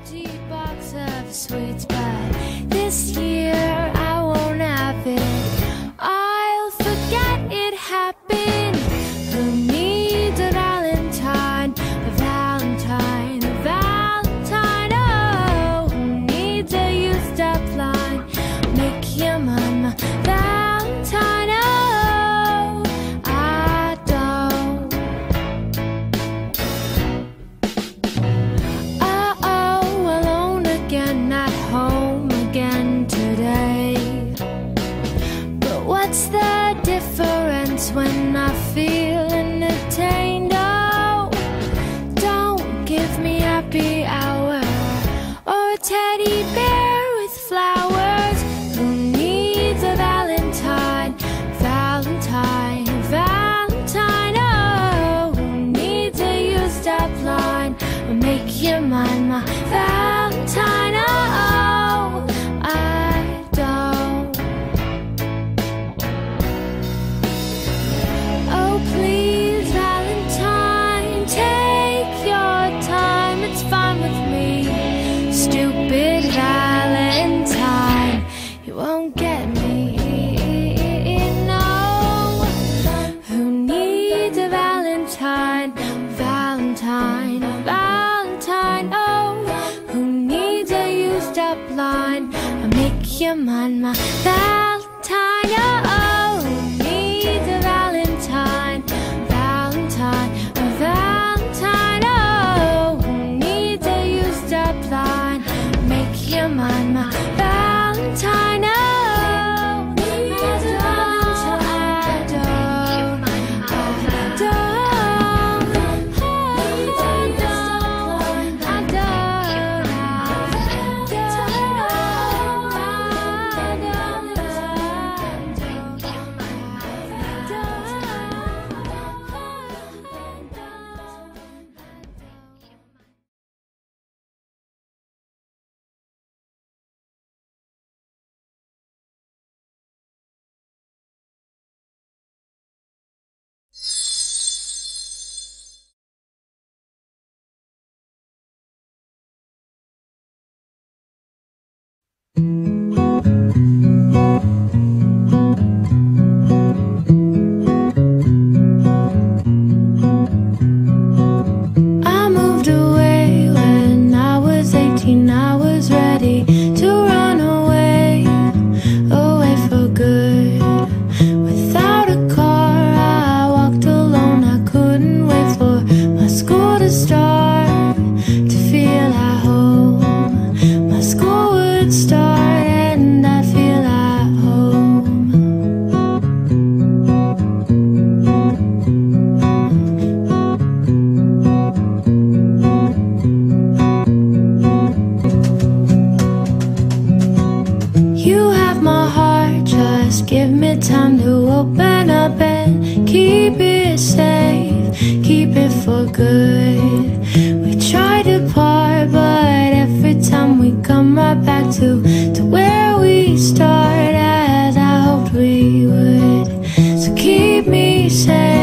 empty box of sweets, but this year I won't have it. I'll forget it happened. Who needs a Valentine? A Valentine, a Valentine. Oh, who needs a used up line? Make your mama. teddy bear with flowers. Who needs a valentine? Valentine valentine oh who needs a used up line? I'll make you mine my valentine Valentine, Valentine, Valentine. Oh, who needs a used up line? I'll make you mine, my Valentine. Oh. oh. It safe, keep it for good. We try to part, but every time we come right back to, to where we start, as I hoped we would. So keep me safe.